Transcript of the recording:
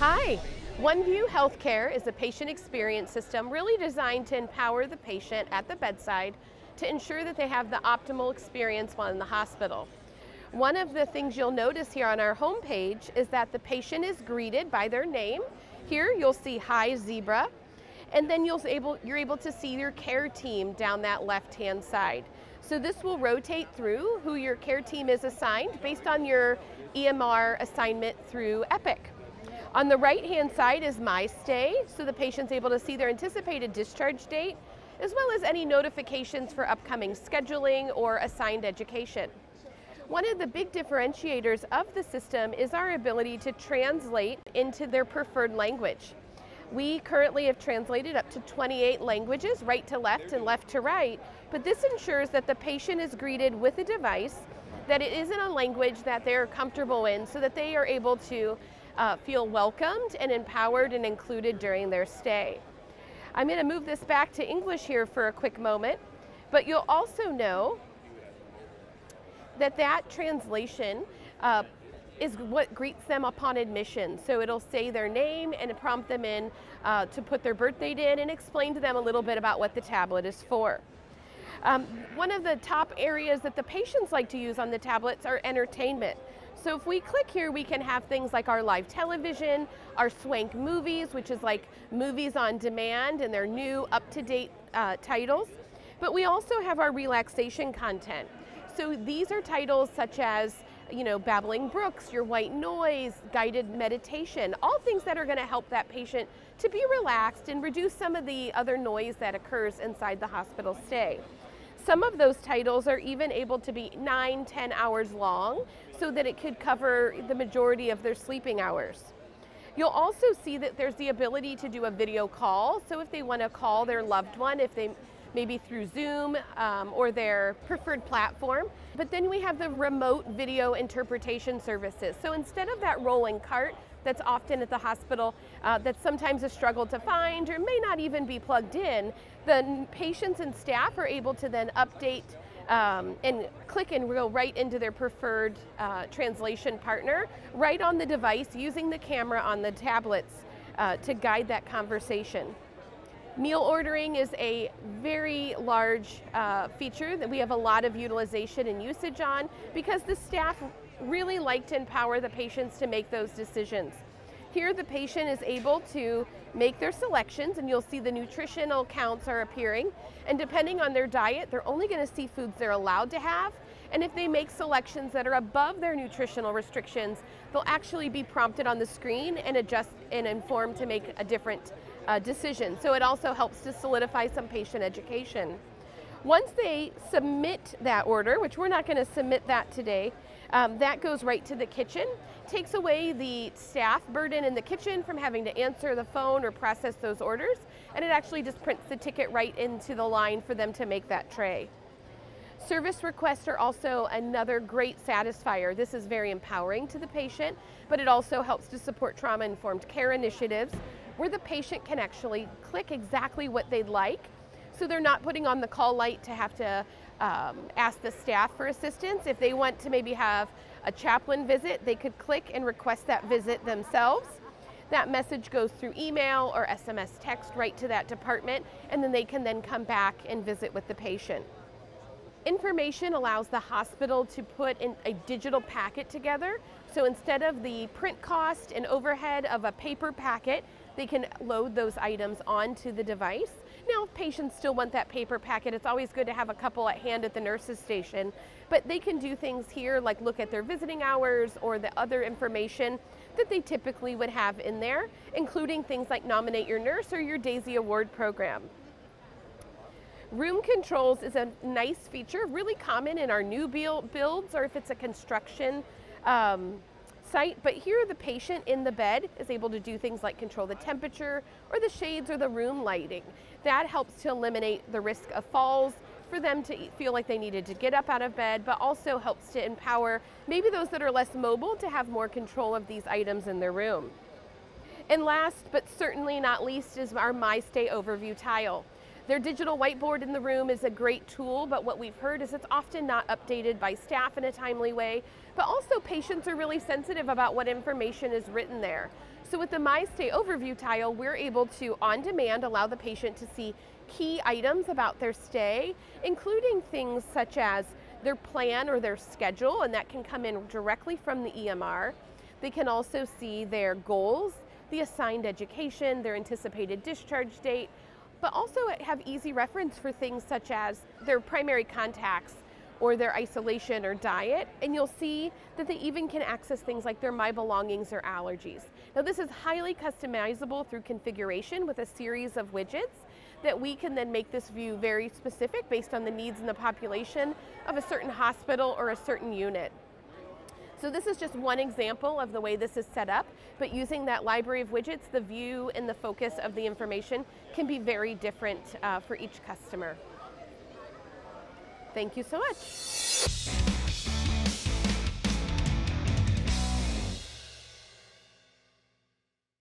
Hi. OneView Healthcare is a patient experience system really designed to empower the patient at the bedside to ensure that they have the optimal experience while in the hospital. One of the things you'll notice here on our homepage is that the patient is greeted by their name. Here you'll see Hi Zebra, and then you'll able, you're able to see your care team down that left-hand side. So this will rotate through who your care team is assigned based on your EMR assignment through Epic. On the right-hand side is My Stay, so the patient's able to see their anticipated discharge date, as well as any notifications for upcoming scheduling or assigned education. One of the big differentiators of the system is our ability to translate into their preferred language. We currently have translated up to 28 languages, right to left and left to right, but this ensures that the patient is greeted with a device, that it is in a language that they're comfortable in so that they are able to uh, feel welcomed and empowered and included during their stay. I'm going to move this back to English here for a quick moment, but you'll also know that that translation uh, is what greets them upon admission. So it'll say their name and prompt them in uh, to put their birth date in and explain to them a little bit about what the tablet is for. Um, one of the top areas that the patients like to use on the tablets are entertainment. So if we click here, we can have things like our live television, our Swank movies, which is like movies on demand and their new up-to-date uh, titles. But we also have our relaxation content. So these are titles such as, you know, Babbling Brooks, Your White Noise, Guided Meditation, all things that are going to help that patient to be relaxed and reduce some of the other noise that occurs inside the hospital stay. Some of those titles are even able to be nine, ten hours long so that it could cover the majority of their sleeping hours. You'll also see that there's the ability to do a video call. So if they want to call their loved one, if they maybe through Zoom um, or their preferred platform. But then we have the remote video interpretation services. So instead of that rolling cart that's often at the hospital uh, that's sometimes a struggle to find or may not even be plugged in, the patients and staff are able to then update um, and click and go right into their preferred uh, translation partner right on the device using the camera on the tablets uh, to guide that conversation. Meal ordering is a very large uh, feature that we have a lot of utilization and usage on because the staff really like to empower the patients to make those decisions. Here the patient is able to make their selections and you'll see the nutritional counts are appearing and depending on their diet they're only going to see foods they're allowed to have and if they make selections that are above their nutritional restrictions they'll actually be prompted on the screen and adjust and informed to make a different uh, decision. So it also helps to solidify some patient education. Once they submit that order, which we're not going to submit that today, um, that goes right to the kitchen, takes away the staff burden in the kitchen from having to answer the phone or process those orders, and it actually just prints the ticket right into the line for them to make that tray. Service requests are also another great satisfier. This is very empowering to the patient, but it also helps to support trauma-informed care initiatives where the patient can actually click exactly what they'd like so they're not putting on the call light to have to um, ask the staff for assistance. If they want to maybe have a chaplain visit, they could click and request that visit themselves. That message goes through email or SMS text right to that department, and then they can then come back and visit with the patient. Information allows the hospital to put in a digital packet together. So instead of the print cost and overhead of a paper packet, they can load those items onto the device. Now, if patients still want that paper packet, it's always good to have a couple at hand at the nurse's station, but they can do things here like look at their visiting hours or the other information that they typically would have in there, including things like nominate your nurse or your DAISY Award program. Room controls is a nice feature, really common in our new builds or if it's a construction um, site, but here the patient in the bed is able to do things like control the temperature or the shades or the room lighting. That helps to eliminate the risk of falls for them to feel like they needed to get up out of bed, but also helps to empower maybe those that are less mobile to have more control of these items in their room. And last, but certainly not least, is our My Stay overview tile. Their digital whiteboard in the room is a great tool, but what we've heard is it's often not updated by staff in a timely way, but also patients are really sensitive about what information is written there. So with the My Stay Overview tile, we're able to, on demand, allow the patient to see key items about their stay, including things such as their plan or their schedule, and that can come in directly from the EMR. They can also see their goals, the assigned education, their anticipated discharge date, but also have easy reference for things such as their primary contacts or their isolation or diet, and you'll see that they even can access things like their My Belongings or allergies. Now this is highly customizable through configuration with a series of widgets that we can then make this view very specific based on the needs in the population of a certain hospital or a certain unit. So this is just one example of the way this is set up, but using that library of widgets, the view and the focus of the information can be very different uh, for each customer. Thank you so much.